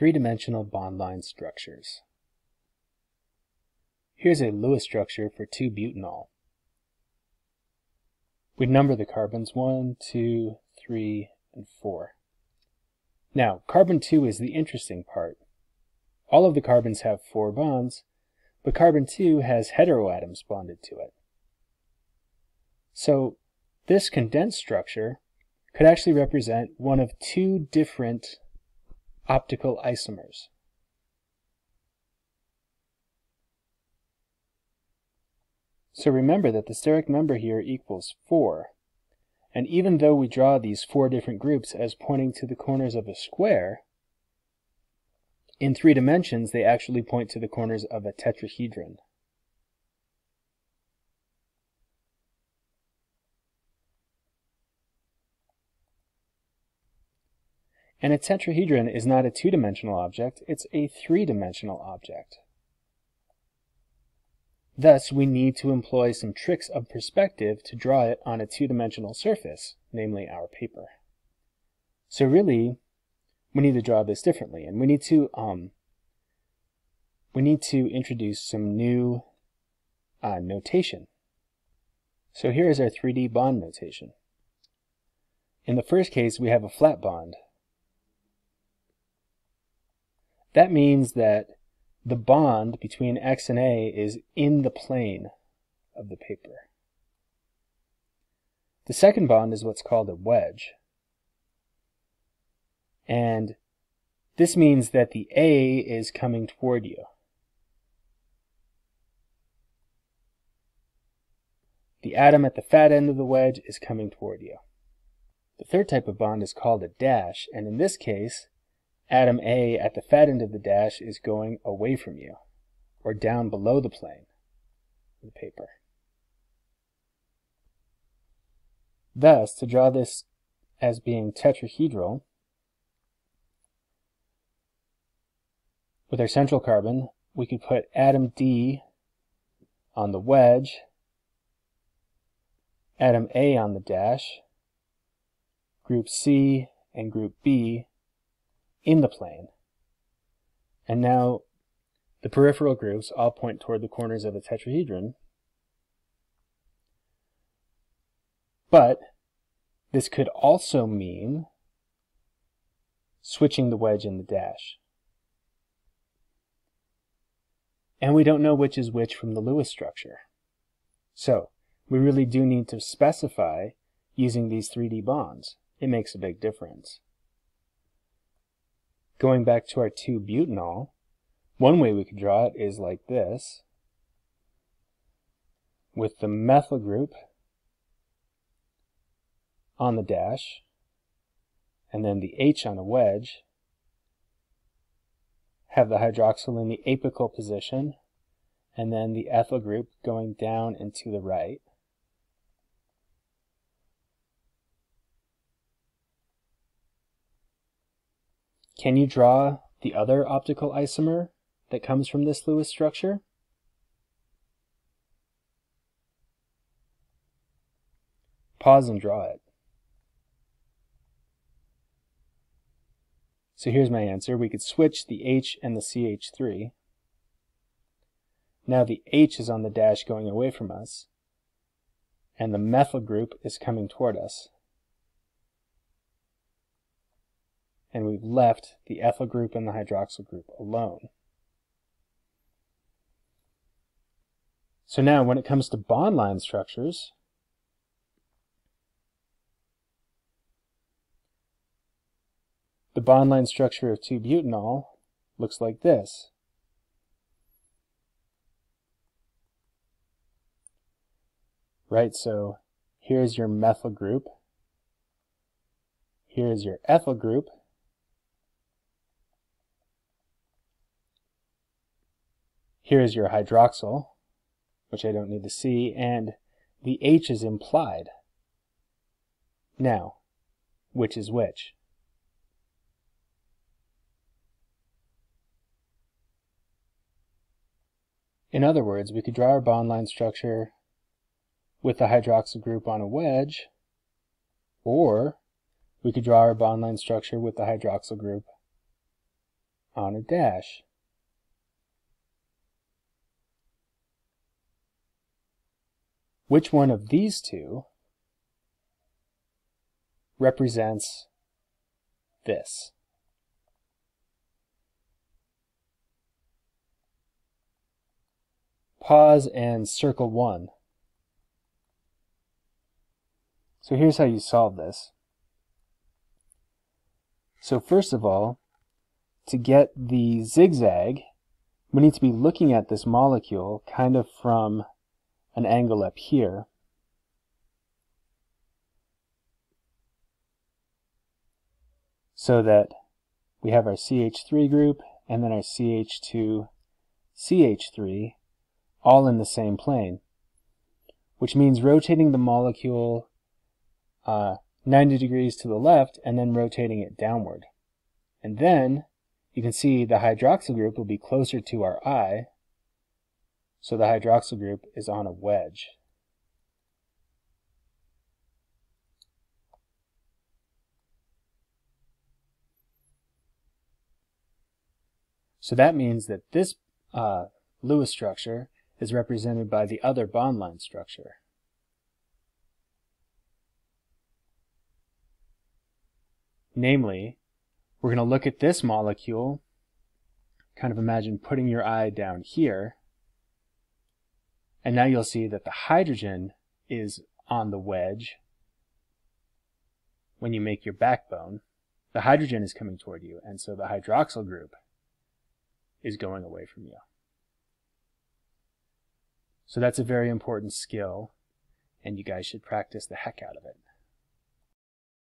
three-dimensional bond line structures. Here's a Lewis structure for 2-butanol. We number the carbons 1, 2, 3, and 4. Now, carbon 2 is the interesting part. All of the carbons have four bonds, but carbon 2 has heteroatoms bonded to it. So, this condensed structure could actually represent one of two different optical isomers. So remember that the steric number here equals 4. And even though we draw these four different groups as pointing to the corners of a square, in three dimensions they actually point to the corners of a tetrahedron. And a tetrahedron is not a two-dimensional object, it's a three-dimensional object. Thus, we need to employ some tricks of perspective to draw it on a two-dimensional surface, namely our paper. So really, we need to draw this differently, and we need to um, we need to introduce some new uh, notation. So here is our 3D bond notation. In the first case, we have a flat bond, That means that the bond between X and A is in the plane of the paper. The second bond is what's called a wedge. And this means that the A is coming toward you. The atom at the fat end of the wedge is coming toward you. The third type of bond is called a dash, and in this case, atom A at the fat end of the dash is going away from you, or down below the plane of the paper. Thus, to draw this as being tetrahedral, with our central carbon, we could put atom D on the wedge, atom A on the dash, group C and group B in the plane. And now the peripheral groups all point toward the corners of the tetrahedron. But this could also mean switching the wedge and the dash. And we don't know which is which from the Lewis structure. So, we really do need to specify using these 3D bonds. It makes a big difference. Going back to our 2-butanol, one way we could draw it is like this, with the methyl group on the dash, and then the H on a wedge, have the hydroxyl in the apical position, and then the ethyl group going down and to the right. Can you draw the other optical isomer that comes from this Lewis structure? Pause and draw it. So here's my answer. We could switch the H and the CH3. Now the H is on the dash going away from us, and the methyl group is coming toward us. And we've left the ethyl group and the hydroxyl group alone. So now when it comes to bond line structures, the bond line structure of 2-butanol looks like this. Right, so here's your methyl group, here's your ethyl group, Here is your hydroxyl, which I don't need to see, and the H is implied. Now, which is which? In other words, we could draw our bond line structure with the hydroxyl group on a wedge, or we could draw our bond line structure with the hydroxyl group on a dash. Which one of these two represents this? Pause and circle 1. So here's how you solve this. So first of all, to get the zigzag, we need to be looking at this molecule kind of from an angle up here. So that we have our CH3 group and then our CH2 CH3 all in the same plane, which means rotating the molecule uh, 90 degrees to the left and then rotating it downward. And then you can see the hydroxyl group will be closer to our eye, so the hydroxyl group is on a wedge. So that means that this uh, Lewis structure is represented by the other bond line structure. Namely, we're going to look at this molecule, kind of imagine putting your eye down here, and now you'll see that the hydrogen is on the wedge when you make your backbone. The hydrogen is coming toward you, and so the hydroxyl group is going away from you. So that's a very important skill, and you guys should practice the heck out of it.